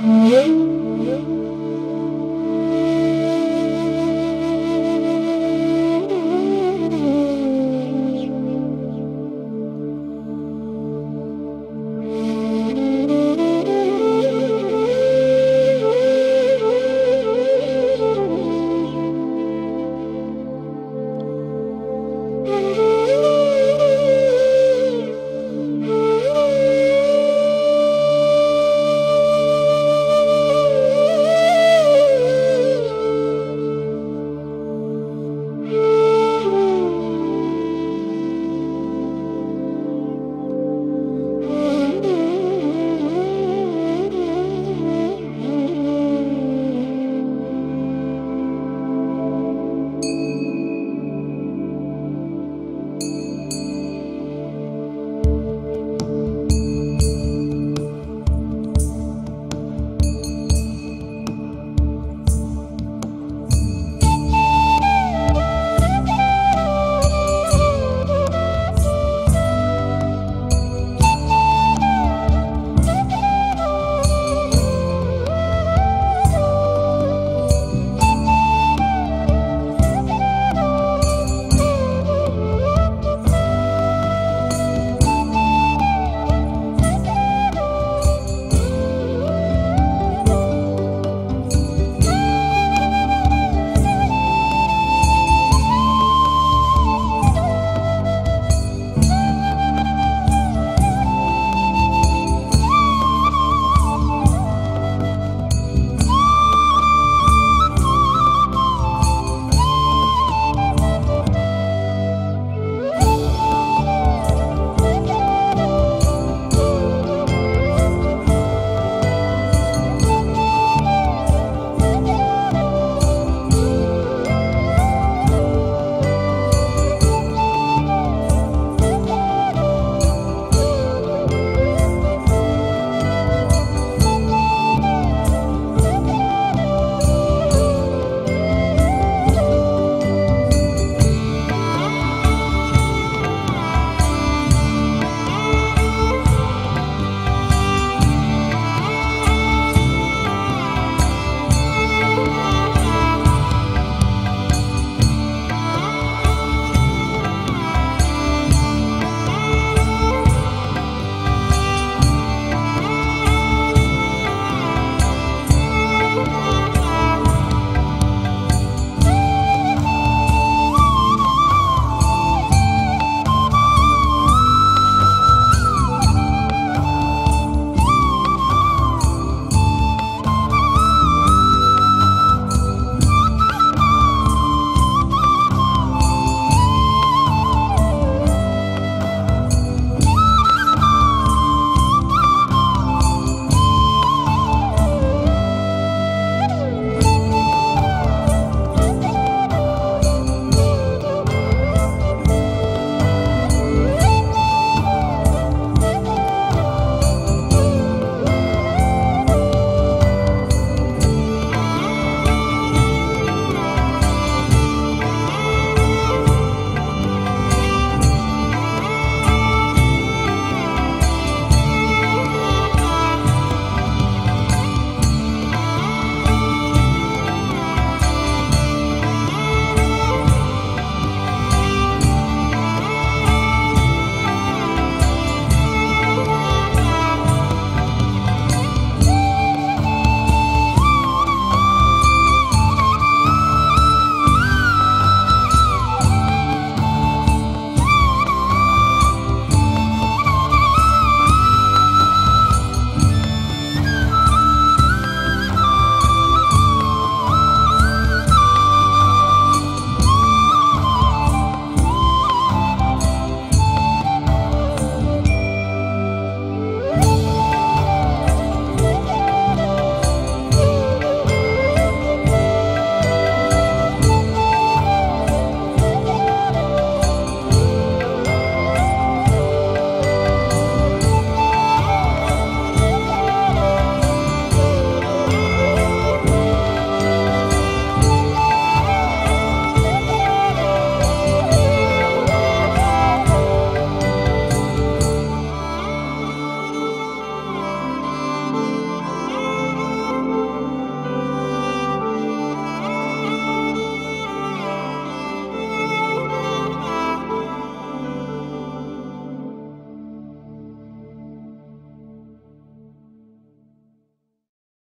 Música